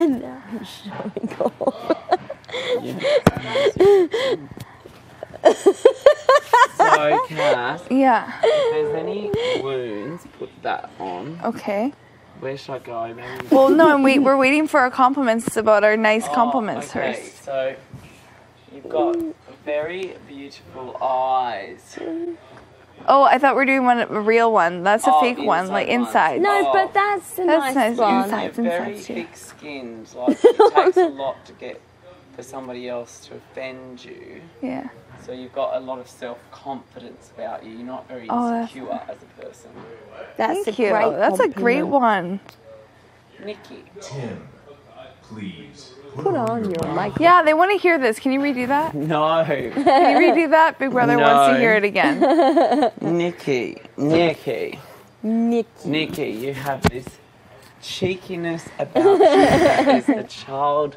now I'm showing off. so, Cass, Yeah. if there's any wounds, put that on. Okay. Where should I go? Maybe. Well, no, and we we're waiting for our compliments about our nice Oh, compliments okay, first. So, you've got very beautiful eyes. Oh, I thought we were doing one a real one. That's a Oh, fake one, like one. inside. No, Oh. but that's a That's nice, nice. one. Inside. You're Sides and very sides, yeah. thick-skinned. Like it takes a lot to get for somebody else to offend you. Yeah. So you've got a lot of self-confidence about you. You're not very Oh, that's- insecure as a person. That's Thank a you. great That's a great one. Nikki. Tim, please Put on your mic. Yeah, they want to hear this. Can you redo that? No. Can you redo that? Big Brother wants to hear it again. Nikki. Nikki. Nikki. Nikki, you have this cheekiness about you that is a child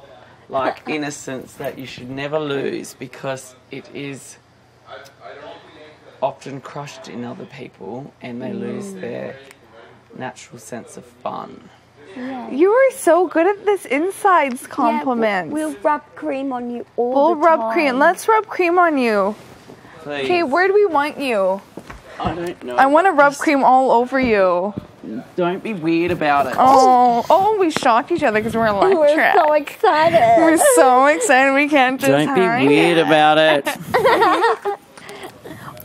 like innocence that you should never lose because it is often crushed in other people and they lose their natural sense of fun. You are so good at this insides Yeah, we'll, we'll rub cream on you all We'll the rub time. cream. Let's rub cream on you. Please. Okay, where do we want you? I don't know. I want to rub cream all over you. Don't be weird about it. Oh, oh, we shocked each other because we're electric. We're so excited. We're so excited we can't just Don't be weird it. about it.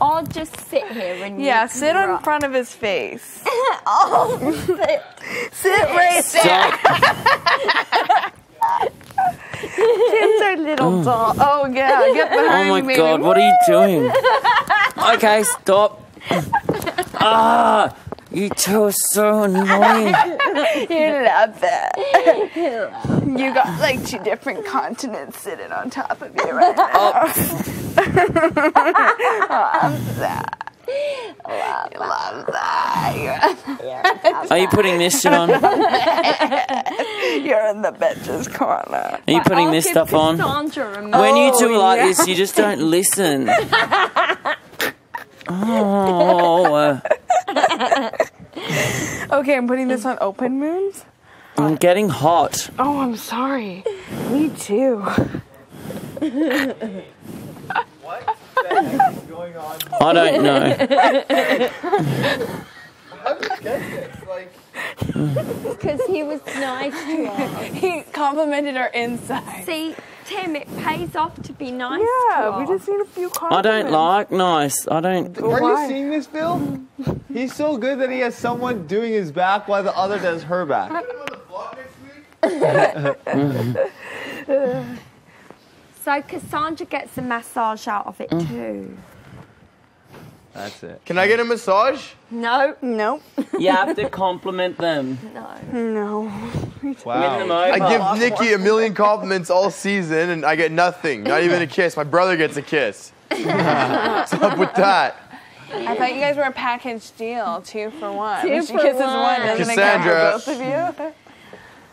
I'll just sit here and Yeah, you sit can in rub. front of his face. Oh, sit. Sit right Stop. Tim's our little doll. Oh yeah, get Oh behind my me. god, what are you doing? Okay, stop. Ah, you two are so annoying. You love it. You got like two different continents sitting on top of you right now. love that. Love that. Are you putting this shit on? You're in the bitch's corner. Are you putting I'll this stuff on? Cassandra a minute. When you two are like yeah. this, you just don't listen. Oh, uh, Okay, I'm putting this on open moons. I'm getting hot. Oh, I'm sorry. Me too. I don't know. Because he was nice to us. He complimented our inside. See, Tim, it pays off to be nice Yeah, to we just need a few compliments. I don't like nice. I don't. Are Why? you seeing this, Bill? He's so good that he has someone doing his back while the other does her back. So Cassandra gets a massage out of it mm. too. That's it. Can I get a massage? No, Nope. You have to compliment them. no. No. Wow. them over. I give Nikki a million compliments all season and I get nothing. Not even a kiss. My brother gets a kiss. What's up with that? I thought you guys were a package deal, two for one. Two she for kisses one. one, doesn't it count for Cassandra. both of you?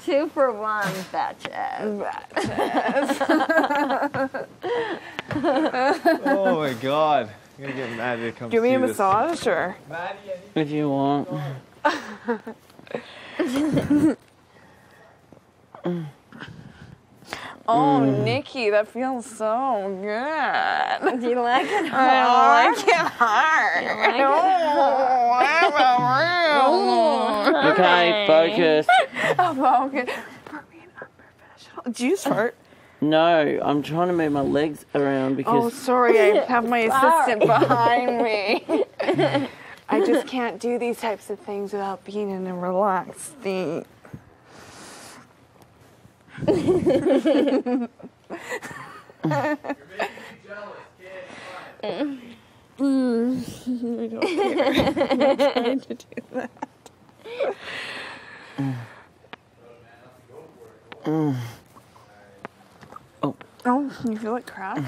Two for one, bitches. Oh my god. I'm gonna get mad to come Give me a see this. massage or? If you want. Oh, mm. Nikki, that feels so good. Do you like it? hard? I like it hard. Oh, Okay, focus. oh, okay. For being unprofessional. Did you just fart? No, I'm trying to move my legs around because. Oh, sorry. I have my assistant behind me. I just can't do these types of things without being in a relaxed state. I don't care. I'm not trying to do that. Oh. Oh, you feel it crack?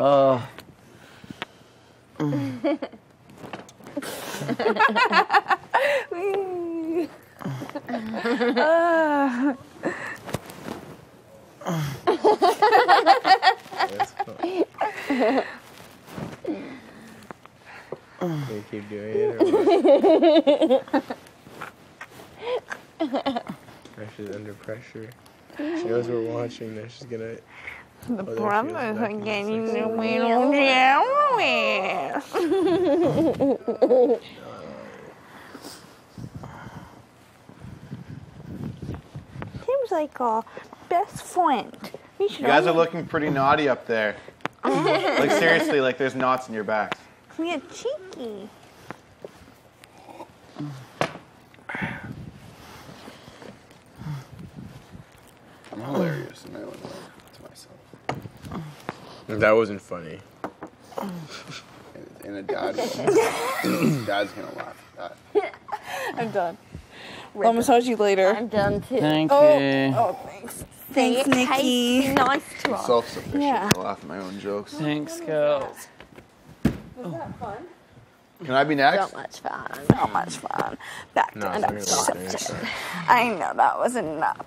oh, Ah. They keep doing it or what? She's under pressure. She knows we're watching. Now she's gonna. The Oh, there she is, brothers are getting section. the little jealous. Seems like our best friend. We You guys are looking pretty naughty up there. like seriously, like there's knots in your backs. We are cheeky. I'm hilarious in my own way to myself. That wasn't funny. And a dad, dad's gonna laugh at that. I'm done. I'll massage you later. I'm done too. Thank Oh, you. oh, thanks. See, Thanks, it tastes Nikki. nice to us. Self-sufficient. Yeah. I laugh at my own jokes. Thanks, oh, girls. Was oh. that fun? Can I be next? So much fun. So much fun. Back No, to it's not another subject. I know that was enough.